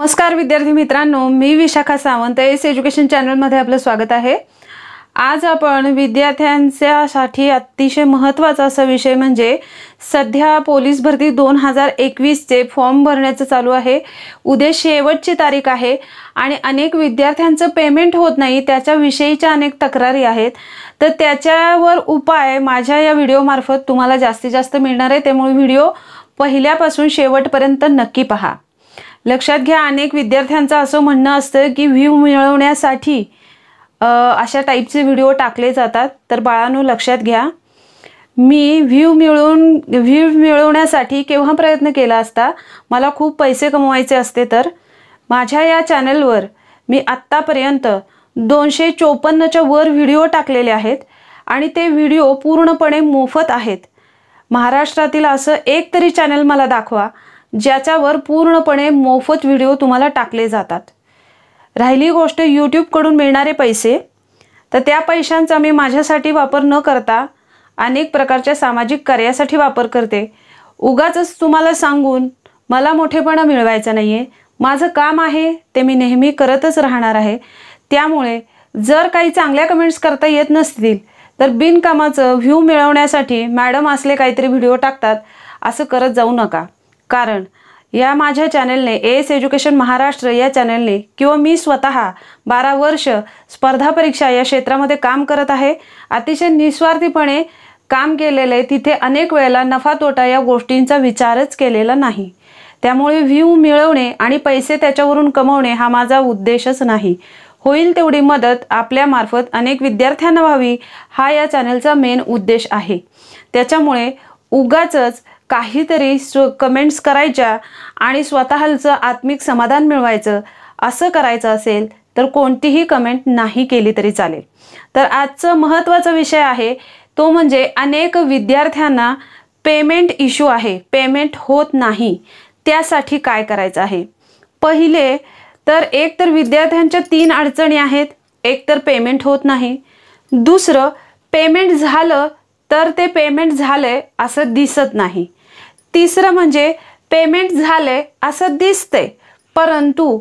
नमस्कार विद्यार्थी मित्रांनो मी विशाखा सावंत एस एज्युकेशन चॅनलमध्ये आपलं स्वागत आहे. आज आपण विद्यार्थ्यांच्यासाठी अतिशय महत्त्वाचा असा विषय म्हणजे सध्या पोलीस भरती दोन हजार एकवीसचे फॉर्म भरण्याचं चालू आहे. उद्या शेवटची तारीख आहे आणि अनेक विद्यार्थ्यांचं पेमेंट होत नाही त्याच्याविषयीच्या अनेक तक्रारी आहेत. तर त्याच्यावर उपाय माझ्या या व्हिडिओमार्फत तुम्हाला जास्तीत जास्त मिळणार आहे. त्यामुळे व्हिडिओ पहिल्यापासून शेवटपर्यंत नक्की पहा. लक्षात घ्या अनेक विद्यार्थ्यांचं असं म्हणणं असतं की व्ह्यू मिळवण्यासाठी अशा टाईपचे व्हिडिओ टाकले जातात. तर बाळांनो लक्षात घ्या. मी व्ह्यू मिळवून व्ह्यू मिळवण्यासाठी केव्हा प्रयत्न केला असता मला खूप पैसे कमवायचे असते तर? माझ्या या चॅनलवर मी आत्तापर्यंत दोनशे चोपन्नच्या वर व्हिडिओ टाकलेले आहेत आणि ते व्हिडिओ पूर्णपणे मोफत आहेत. महाराष्ट्रातील असं एक तरी चॅनल मला दाखवा. ज्याच्यावर पूर्णपणे मोफत व्हिडिओ तुम्हाला टाकले जातात. राहिली गोष्ट यूट्यूबकडून मिळणारे पैसे तर त्या पैशांचा मी माझ्यासाठी वापर न करता अनेक प्रकारच्या सामाजिक कार्यासाठी वापर करते. उगाच तुम्हाला सांगून मला मोठेपणा मिळवायचं नाही आहे माझं काम आहे ते मी नेहमी करतच राहणार आहे. त्यामुळे जर काही चांगल्या कमेंट्स करता येत नसतील तर बिनकामाचं व्ह्यू मिळवण्यासाठी मॅडम असले काहीतरी व्हिडिओ टाकतात असं करत जाऊ नका. कारण या माझ्या चॅनलने एस एज्युकेशन महाराष्ट्र या चॅनलने किंवा मी स्वतः बारा वर्ष स्पर्धा परीक्षा या क्षेत्रामध्ये काम करत आहे. अतिशय निस्वार्थीपणे काम केलेलं आहे. तिथे अनेक वेळेला नफा तोटा या गोष्टींचा विचारच केलेला नाही. त्यामुळे व्ह्यू मिळवणे आणि पैसे त्याच्यावरून कमवणे हा माझा उद्देशच नाही. होईल तेवढी मदत आपल्यामार्फत अनेक विद्यार्थ्यांना व्हावी हा या चॅनलचा मेन उद्देश आहे. त्याच्यामुळे उगाच काहीतरी स्व कमेंट्स करायच्या आणि स्वतःचं आत्मिक समाधान मिळवायचं असं करायचं असेल तर कोणतीही कमेंट नाही केली तरी चालेल. तर आजचं महत्त्वाचा विषय आहे तो म्हणजे अनेक विद्यार्थ्यांना पेमेंट इश्यू आहे. पेमेंट होत नाही. त्यासाठी काय करायचं आहे? पहिले तर एक तर विद्यार्थ्यांच्या तीन अडचणी आहेत. एक तर पेमेंट होत नाही. दुसरं पेमेंट झालं तर ते पेमेंट झालं आहे असं दिसत नाही. तिसरं म्हणजे पेमेंट झाले असं दिसते परंतु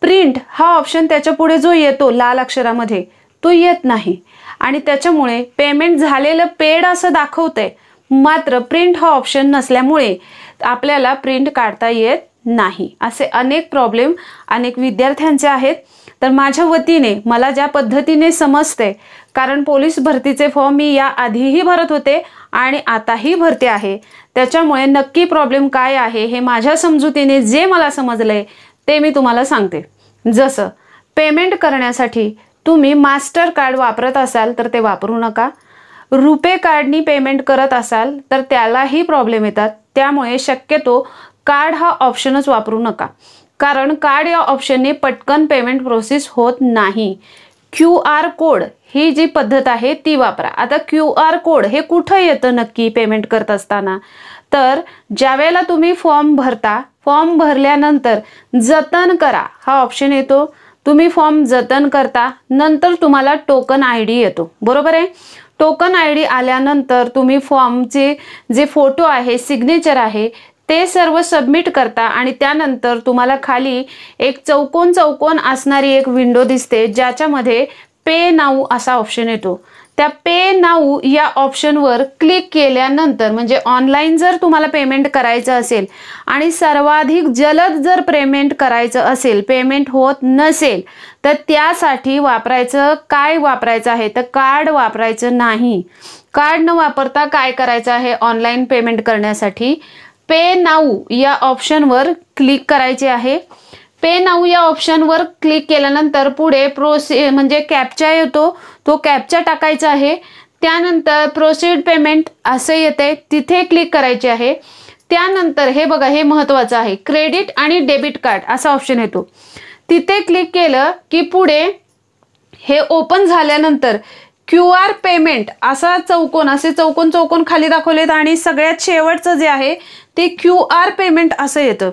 प्रिंट हा ऑप्शन त्याच्या पुढे जो येतो लाल अक्षरामध्ये तो येत नाही. आणि त्याच्यामुळे पेमेंट झालेलं पेड असं दाखवतंय. मात्र प्रिंट हा ऑप्शन नसल्यामुळे आपल्याला प्रिंट काढता येत नाही. असे अनेक प्रॉब्लेम अनेक विद्यार्थ्यांचे आहेत. तर माझ्या वतीने मला ज्या पद्धतीने समजते कारण पोलीस भरतीचे फॉर्म मी या आधीही भरत होते आणि आताही भरते आहे. त्याच्यामुळे नक्की प्रॉब्लेम काय आहे हे माझ्या समजुतीने जे मला समजलंय ते मी तुम्हाला सांगते. जसं पेमेंट करण्यासाठी तुम्ही मास्टर कार्ड वापरत असाल तर ते वापरू नका. रुपे कार्डनी पेमेंट करत असाल तर त्यालाही प्रॉब्लेम येतात. त्यामुळे शक्यतो कार्ड हा ऑप्शनच वापरू नका. कारण कार्ड या ऑप्शनने पटकन पेमेंट प्रोसेस होत नाही. क्यू आर कोड ही जी पद्धत आहे ती वापरा. आता क्यू आर कोड हे कुठं येतं नक्की पेमेंट करत असताना? तर ज्यावेळेला तुम्ही फॉर्म भरता फॉर्म भरल्यानंतर जतन करा. हा ऑप्शन येतो. तुम्ही फॉर्म जतन करता नंतर तुम्हाला टोकन आय डी येतो. बरोबर आहे? टोकन आय डी आल्यानंतर तुम्ही फॉर्मचे जे फोटो आहे सिग्नेचर आहे ते सर्व सबमिट करता आणि त्यानंतर तुम्हाला खाली एक चौकोन चौकोन असणारी एक विंडो दिसते ज्याच्यामध्ये पे नाऊ असा ऑप्शन येतो. त्या पे नाऊ या ऑप्शनवर क्लिक केल्यानंतर म्हणजे ऑनलाईन जर तुम्हाला पेमेंट करायचं असेल आणि सर्वाधिक जलद जर पेमेंट करायचं असेल पेमेंट होत नसेल तर त्यासाठी वापरायचं काय वापरायचं आहे? तर कार्ड वापरायचं नाही. कार्ड न वापरता काय करायचं आहे? ऑनलाईन पेमेंट करण्यासाठी पे नाऊ या ऑप्शनवर क्लिक करायचे आहे. पे नाऊ या ऑप्शनवर क्लिक केल्यानंतर पुढे प्रोसे म्हणजे कॅपचा येतो तो कॅपचा टाकायचा आहे. त्यानंतर प्रोसीड पेमेंट असं येते तिथे क्लिक करायचे आहे. त्यानंतर हे बघा हे महत्वाचं आहे. क्रेडिट आणि डेबिट कार्ड असा ऑप्शन येतो. तिथे क्लिक केलं की पुढे हे ओपन झाल्यानंतर क्यू आर पेमेंट असा चौकोन असे चौकोन चौकोन खाली दाखवलेत आणि सगळ्यात शेवटचं जे आहे ते क्यू आर पेमेंट असं येतं.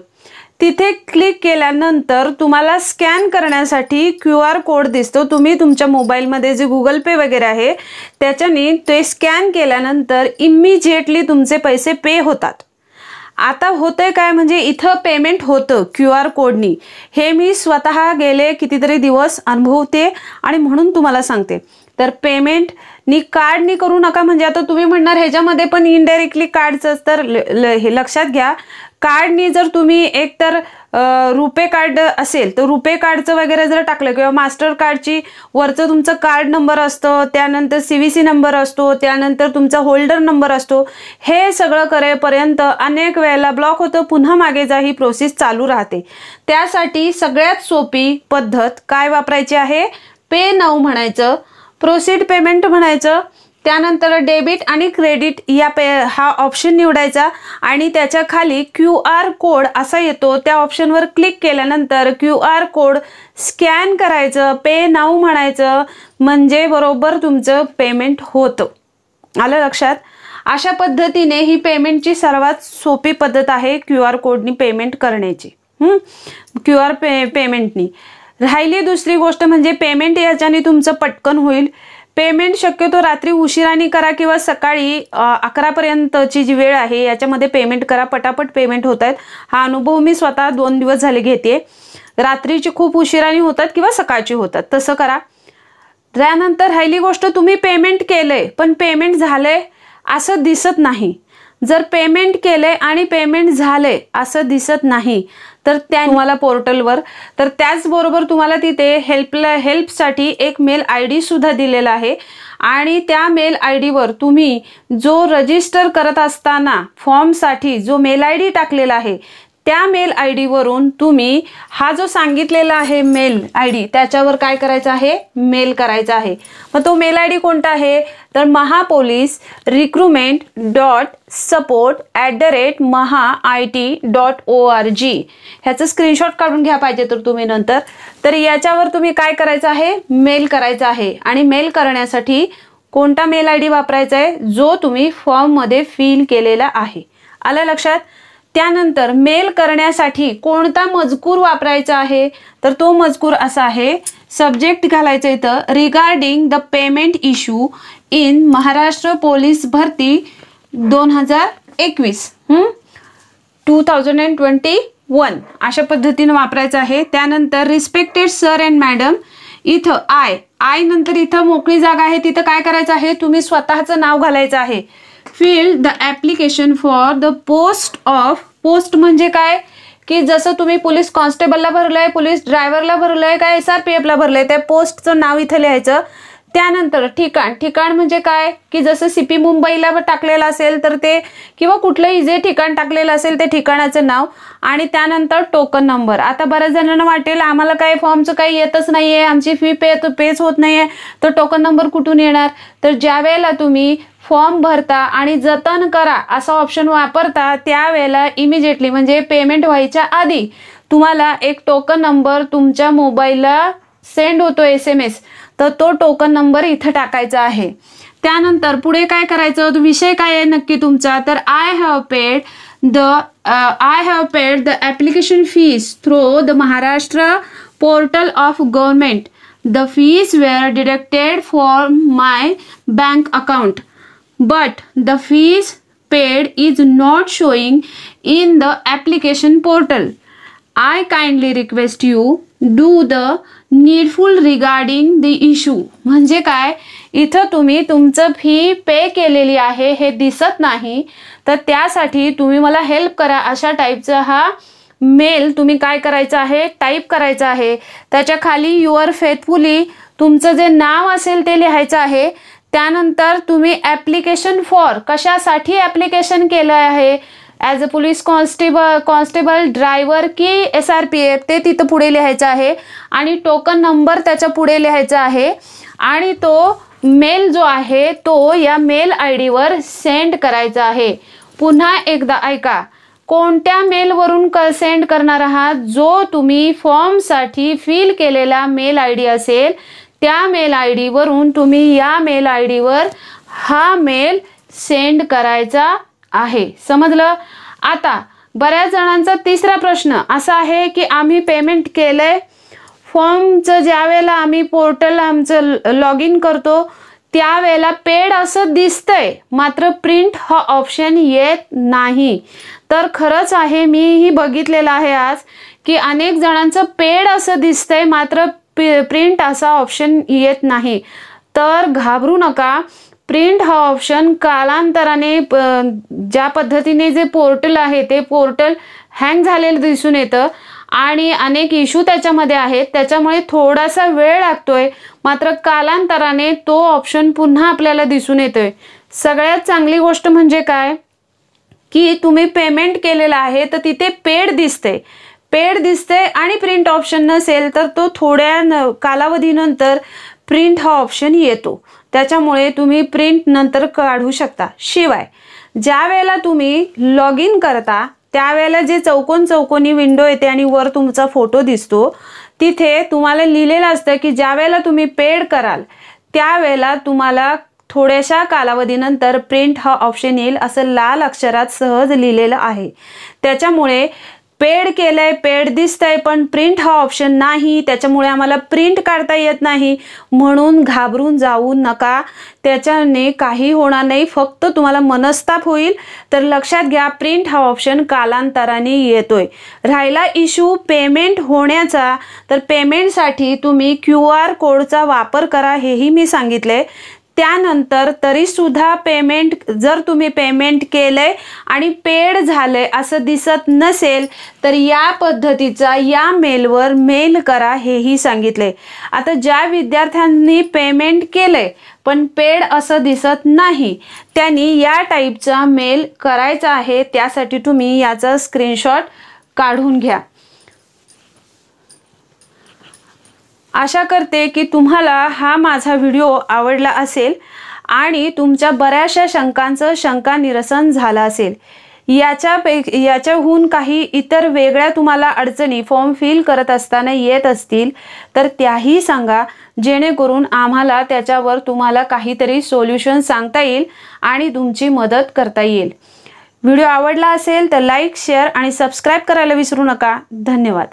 तिथे क्लिक केल्यानंतर तुम्हाला स्कॅन करण्यासाठी क्यू आर कोड दिसतो. तुम्ही तुमच्या मोबाईलमध्ये जे गुगल पे वगैरे आहे त्याच्याने ते स्कॅन केल्यानंतर इमिजिएटली तुमचे पैसे पे होतात. आता होतंय काय म्हणजे इथं पेमेंट होतं क्यू आर कोडनी. हे मी स्वतः गेले कितीतरी दिवस अनुभवते आणि म्हणून तुम्हाला सांगते. तर पेमेंट नी कार्डनी करू नका. म्हणजे आता तुम्ही म्हणणार ह्याच्यामध्ये पण इनडायरेक्टली कार्डचं तर हे लक्षात घ्या. कार्डनी जर तुम्ही एक तर रुपे कार्ड असेल तर रुपे कार्डचं वगैरे जर टाकलं किंवा मास्टर कार्डची वरचं तुमचं कार्ड नंबर असतं त्यानंतर सी व्ही सी नंबर असतो त्यानंतर तुमचा होल्डर नंबर असतो हे सगळं करेपर्यंत अनेक वेळेला ब्लॉक होतं. पुन्हा मागे जा ही प्रोसेस चालू राहते. त्यासाठी सगळ्यात सोपी पद्धत काय वापरायची आहे? पे नाऊ म्हणायचं. प्रोसीड पेमेंट म्हणायचं. त्यानंतर डेबिट आणि क्रेडिट या पे हा ऑप्शन निवडायचा आणि त्याच्याखाली क्यू आर कोड असा येतो. त्या ऑप्शनवर क्लिक केल्यानंतर क्यू आर कोड स्कॅन करायचं पे नाऊ म्हणायचं म्हणजे बरोबर तुमचं पेमेंट होतं. आलं लक्षात? अशा पद्धतीने ही पेमेंटची सर्वात सोपी पद्धत आहे क्यू आर कोडनी पेमेंट करण्याची. क्यू आर पे पेमेंटनी. राहिली दुसरी गोष्ट म्हणजे पेमेंट याच्याने तुमचं पटकन होईल. पेमेंट शक्यतो रात्री उशिराने करा किंवा सकाळी अकरापर्यंतची जी वेळ आहे याच्यामध्ये पेमेंट करा. पटापट पेमेंट होत आहेत. हा अनुभव मी स्वतः दोन दिवस झाले घेते रात्रीची खूप उशिराने होतात किंवा सकाळची होतात. तसं करा. त्यानंतर राहिली गोष्ट तुम्ही पेमेंट केलंय पण पेमेंट झालंय असं दिसत नाही. जर पेमेंट केले आणि पेमेंट झाले असं दिसत नाही तर त्या तुम्हाला पोर्टलवर. तर त्याचबरोबर तुम्हाला तिथे हेल्पला हेल्पसाठी एक मेल आय डी सुद्धा दिलेला आहे. आणि त्या मेल आय डीवर तुम्ही जो रजिस्टर करत असताना फॉर्मसाठी जो मेल आय डी टाकलेला आहे त्या मेल आय डीवरून तुम्ही हा जो सांगितलेला आहे मेल आय डी त्याच्यावर काय करायचं आहे? मेल करायचा आहे. मग तो मेल आय डी कोणता आहे? तर Mahapolice recruitment dot support at the rate Maha I T dot O R G ह्याचं स्क्रीनशॉट काढून घ्या पाहिजे तर तुम्ही नंतर. तर याच्यावर तुम्ही काय करायचं आहे? मेल करायचं आहे. आणि मेल करण्यासाठी कोणता मेल आय डी वापरायचा आहे? जो तुम्ही फॉर्ममध्ये फिल केलेला आहे. आलं लक्षात? त्यानंतर मेल करण्यासाठी कोणता मजकूर वापरायचा आहे? तर तो मजकूर असा आहे सब्जेक्ट घालायचं इथं. Regarding the payment issue in Maharashtra police भरती दोन हजार एकवीस. Two thousand and twenty one अशा पद्धतीनं वापरायचं आहे. त्यानंतर रिस्पेक्टेड सर अँड मॅडम इथं आय आय नंतर इथं मोकळी जागा आहे. तिथं काय करायचं आहे? तुम्ही स्वतःचं नाव घालायचं आहे. Fill the application for the post of post म्हणजे काय? की जसं तुम्ही पोलीस कॉन्स्टेबलला भरलंय पोलीस ड्रायव्हरला भरलंय काय एस आर पी एफला भरलंय त्या पोस्टचं नाव इथं लिहायचं. त्यानंतर ठिकाण ठिकाण म्हणजे काय? की जसं सी पी मुंबईला टाकलेलं असेल तर ते किंवा कुठलंही जे ठिकाण टाकलेलं असेल ते ठिकाणाचं नाव. आणि त्यानंतर टोकन नंबर. आता बऱ्याच जणांना वाटेल आम्हाला काय फॉर्मचं काही येतच नाही आहे आमची फी पे पेच होत नाही आहे तर टोकन नंबर कुठून येणार? तर ज्या वेळेला तुम्ही फॉर्म भरता आणि जतन करा असा ऑप्शन वापरता त्यावेळेला इमिजिएटली म्हणजे पेमेंट व्हायच्या आधी तुम्हाला एक टोकन नंबर तुमच्या मोबाईलला सेंड होतो एस एम एस तर तो टोकन नंबर इथं टाकायचा आहे. त्यानंतर पुढे काय करायचं? विषय काय आहे नक्की तुमचा? तर I have paid the I have paid the application fees through the Maharashtra portal of government the fees were deducted for my bank account but the fees paid is not showing in the application portal. I kindly request you do the needful regarding the issue म्हणजे काय? इथं तुम्ही तुमचं fee पे केलेली आहे हे दिसत नाही. तर त्यासाठी तुम्ही मला हेल्प करा अशा टाईपचा हा मेल तुम्ही काय करायचं आहे? टाईप करायचं आहे. त्याच्याखाली युअर फेथफुली तुमचं जे नाव असेल ते लिहायचं आहे. त्यानंतर तुम्ही ॲप्लिकेशन फॉर कशासाठी ॲप्लिकेशन केलं आहे as a police constable constable driver की एस आर पी एफ ते तिथं पुढे लिहायचं आहे. आणि टोकन नंबर त्याच्या पुढे लिहायचा आहे. आणि तो मेल जो आहे तो या मेल आय डीवर सेंड करायचा आहे. पुन्हा एकदा ऐका. कोणत्या मेलवरून क सेंड करणार आहात? जो तुम्ही फॉर्मसाठी फिल केलेला मेल आय डी असेल त्या मेल आय डीवरून तुम्ही या मेल आय डीवर हा मेल सेंड करायचा आहे. समजलं? आता बऱ्याच जणांचा तिसरा प्रश्न असा आहे की आम्ही पेमेंट केलंय. फॉर्मचं ज्या वेळेला आम्ही पोर्टल आमचं लॉग इन करतो त्यावेळेला पेड असं दिसतंय. मात्र प्रिंट हा ऑप्शन येत नाही. तर खरंच आहे मीही बघितलेलं आहे आज की अनेक जणांचं पेड असं दिसतंय मात्र प्रिंट असा ऑप्शन येत नाही. तर घाबरू नका. प्रिंट हा ऑप्शन कालांतराने ज्या पद्धतीने जे पोर्टल आहे ते पोर्टल हँग झालेलं दिसून येतं आणि अनेक इश्यू त्याच्यामध्ये आहेत. त्याच्यामुळे थोडासा वेळ लागतोय. मात्र कालांतराने तो ऑप्शन पुन्हा आपल्याला दिसून येतोय. सगळ्यात चांगली गोष्ट म्हणजे काय? की तुम्ही पेमेंट केलेलं आहे तर तिथे पेड दिसते पेड दिसते आणि प्रिंट ऑप्शन नसेल तर तो थोड्या न कालावधीनंतर प्रिंट हा ऑप्शन येतो. त्याच्यामुळे तुम्ही प्रिंट नंतर काढू शकता. शिवाय ज्या वेळेला तुम्ही लॉग इन करता त्यावेळेला जे चौकोन चौकोनी विंडो येते आणि वर तुमचा फोटो दिसतो तिथे तुम्हाला लिहिलेलं असतं की ज्या वेळेला तुम्ही पेड कराल त्यावेळेला तुम्हाला थोड्याशा कालावधीनंतर प्रिंट हा ऑप्शन येईल असं लाल अक्षरात सहज लिहिलेलं आहे. त्याच्यामुळे पेड केलंय पेड दिसतंय पण प्रिंट हा ऑप्शन नाही. त्याच्यामुळे आम्हाला प्रिंट काढता येत नाही. म्हणून घाबरून जाऊ नका. त्याच्याने काही होणार नाही. फक्त तुम्हाला मनस्ताप होईल. तर लक्षात घ्या प्रिंट हा ऑप्शन कालांतराने येतोय. राहिला इशू पेमेंट होण्याचा. तर पेमेंटसाठी तुम्ही क्यू आर कोडचा वापर करा हेही मी सांगितले त्यानंतर तरी सुद्धा पेमेंट जर तुम्ही पेमेंट केलंय आणि पेड झालंय असं दिसत नसेल तर या पद्धतीचा या मेलवर मेल करा हेही सांगितले. आता ज्या विद्यार्थ्यांनी पेमेंट केलंय पण पेड असं दिसत नाही त्यांनी या टाईपचा मेल करायचा आहे त्यासाठी तुम्ही याचा स्क्रीनशॉट काढून घ्या. आशा करते की तुम्हाला हा माझा व्हिडिओ आवडला असेल आणि तुमच्या बऱ्याचशा शंकांचं शंका निरसन झालं असेल. याच्यापै याच्याहून काही इतर वेगळ्या तुम्हाला अडचणी फॉर्म फिल करत असताना येत असतील तर त्याही सांगा. जेणेकरून आम्हाला त्याच्यावर तुम्हाला काहीतरी सोल्युशन सांगता येईल आणि तुमची मदत करता येईल. व्हिडिओ आवडला असेल तर लाईक शेअर आणि सबस्क्राईब करायला विसरू नका. धन्यवाद.